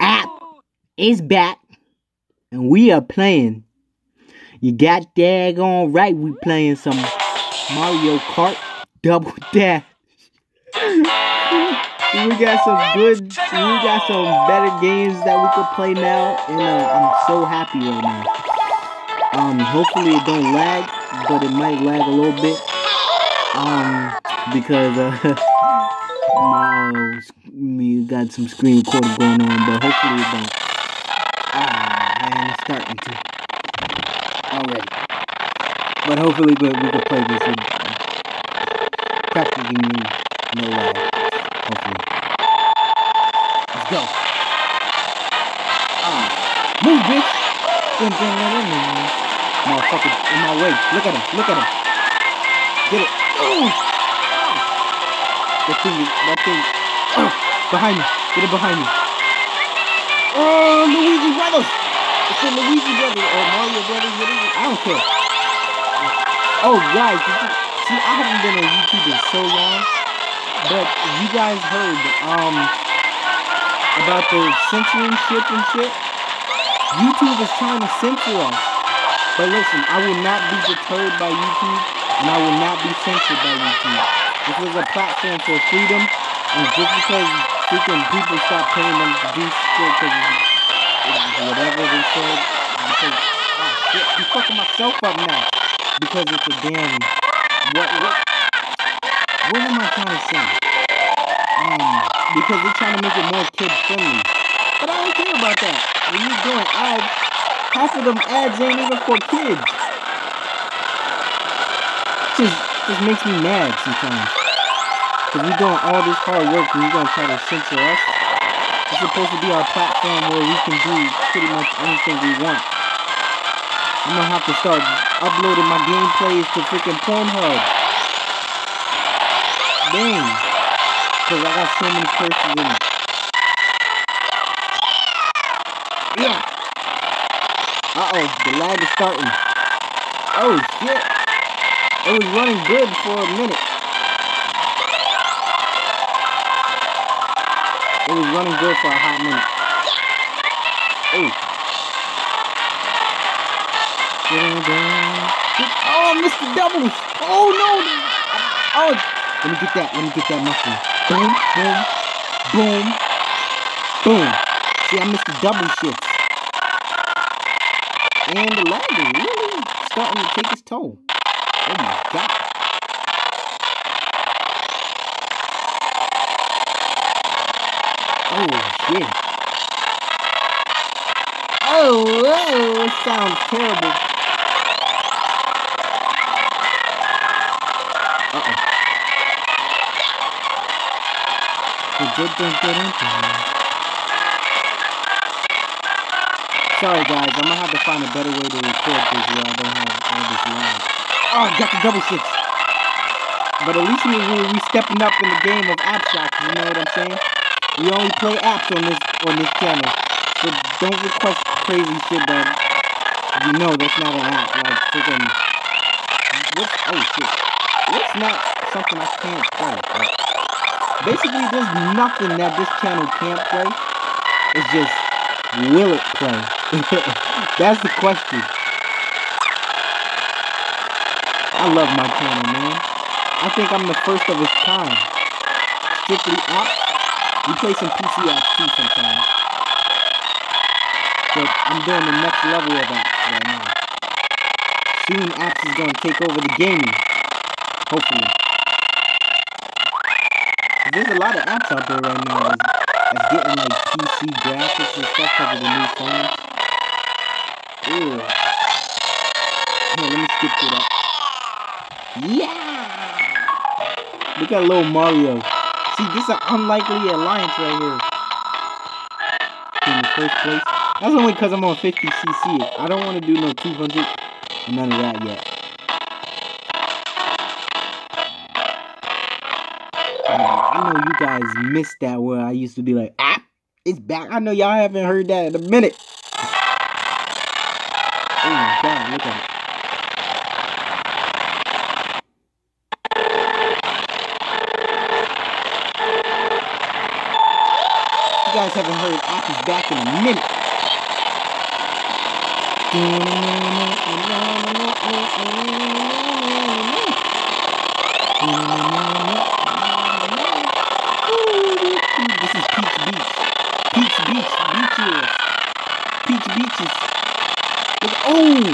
App is back. And we are playing. You got daggone right we playing some Mario Kart Double Dash. we got some good, we got some better games that we could play now. And uh, I'm so happy right now. Um, hopefully it don't lag, but it might lag a little bit. Um, because uh, my, me got some screen recording going on, but hopefully it don't. Ah, man, it's starting to already. But hopefully we, we can play this with uh, practically no lag. Hopefully. Let's go. Ah, move, bitch. Motherfucker in my way. Look at him. Look at him. Get it. Oh. That thing is, that thing. Oh, behind me. Get it behind me. Oh, Luigi Brothers. It's the Luigi Brothers or Mario Brothers. What is it? I don't care. Oh, guys. You, see, I haven't been on YouTube in so long. But you guys heard um about the censorship and shit. YouTube is trying to censor us. But listen, I will not be deterred by YouTube, and I will not be censored by YouTube. This is a platform for freedom, and just because freaking people stop paying them to do shit because whatever they said, because, oh shit, I'm fucking myself up now. Because it's a damn, what, what, what am I trying to say? Um, because they're trying to make it more kid friendly. But I don't care about that. When you're doing ads, half of them ads ain't even for kids. Just, just makes me mad sometimes. Cause we're doing all this hard work and you're gonna try to censor us. It's supposed to be our platform where we can do pretty much anything we want. I'm gonna have to start uploading my gameplays to freaking Pornhub. Dang. Cause I got so many curses in it. Yeah. Uh-oh, the lag is starting. Oh, shit. Was running good for a minute. It was running good for a hot minute. Oh. Oh, Mr. Doubles. Oh, no. Oh, let me get that. Let me get that mushroom. Boom, boom, boom, boom. See, I missed the double shit. And the lag really starting to take its toll. Oh my god. Oh shit. Oh, oh it sounds terrible. Uh-oh. Sorry guys, I'm gonna have to find a better way to record this where I don't have all this lag. Oh, got the double six. But at least we we stepping up in the game of app you know what I'm saying? We only play apps on this on this channel. So don't request crazy shit that you know that's not an app. Like freaking what's oh shit. What's not something I can't play? Like, basically there's nothing that this channel can't play. It's just will it play? That's the question. I love my channel, man. I think I'm the first of its kind. Strictly apps. We play some PC apps too sometimes. But I'm doing the next level of apps right now. Soon apps is gonna take over the gaming. Hopefully. There's a lot of apps out there right now that's, that's getting like PC graphics and stuff because of the new phones. Ew. Here, let me skip to that. Yeah! Look at little Mario. See, this is an unlikely alliance right here. In the first place. That's only because I'm on 50cc. I don't want to do no 200 none of that yet. I know you guys missed that where I used to be like, ah, it's back. I know y'all haven't heard that in a minute. Oh my god, look at it. You guys haven't heard Apple's back in a minute. This is Peach Beach. Peach Beach. Beaches. Peach Beaches. Look, oh!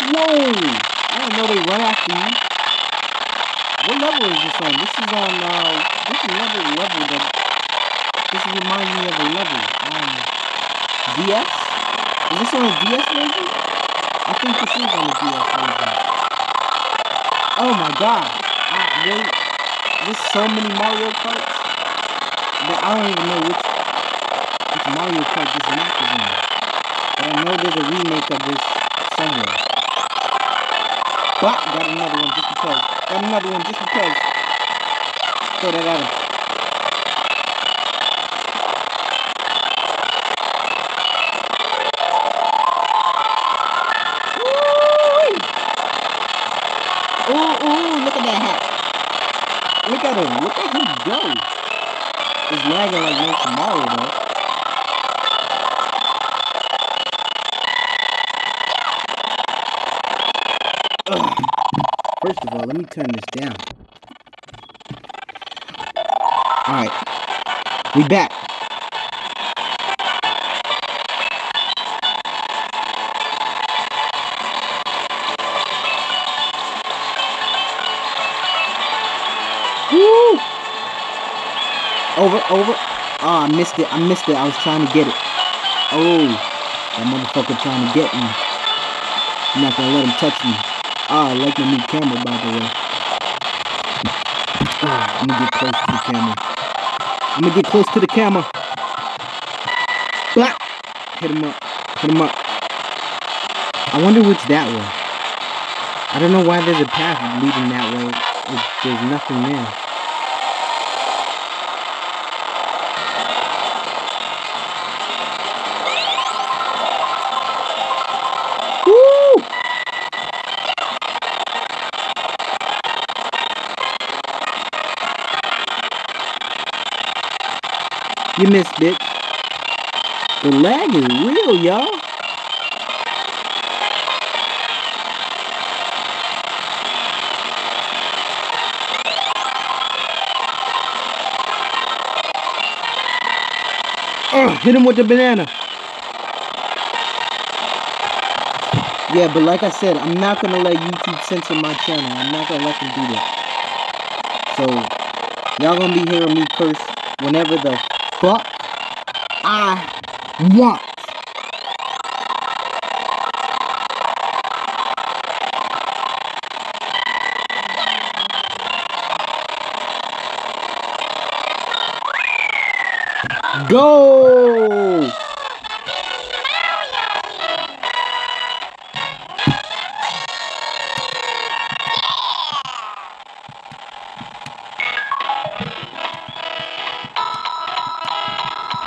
Whoa! I didn't know they run after you. What level is this on? This is on, uh, this is another level that, this reminds me of a level. Um, DS? Is this on a DS version? I think this is on the DS version. Oh my god. There, there's so many Mario Karts that I don't even know which, which Mario Kart this map is in. But I know there's a remake of this somewhere. But got another one just because. Got another one just because. Throw that at him. Ooh, ooh, look at that hat. Look at him. Look at him go. It's lagging like no tomorrow. Ugh. First of all, let me turn this down. Alright. We back. Over, over. Oh, I missed it. I missed it. I was trying to get it. Oh, that motherfucker trying to get me. I'm not gonna let him touch me. Ah, I like my new camera, by the way. Ah, I'm gonna get close to the camera. I'm gonna get close to the camera. Blah! Hit him up. Hit him up. I wonder which that was. I don't know why there's a path leading that way. There's nothing there. You missed, bitch. The lag is real, y'all. Ugh, hit him with the banana. Yeah, but like I said, I'm not gonna let YouTube censor my channel. I'm not gonna let them do that. So y'all gonna be hearing me curse whenever the fuck I want. Go!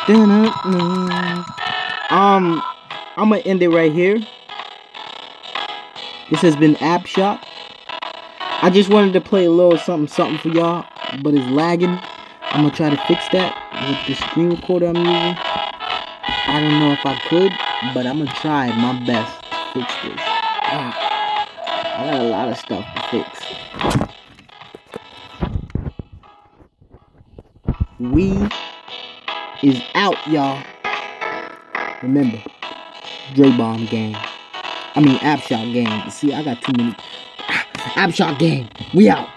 Um, I'm gonna end it right here. This has been App Shock. I just wanted to play a little something something for y'all, but it's lagging. I'm gonna try to fix that with the screen recorder I'm using. I don't know if I could, but I'm gonna try my best to fix this. Ah, I got a lot of stuff to fix. We is out, y'all. Remember, Dre Bomb game. I mean, App Shock game. See, I got too many. Ah, App Shock game. We out.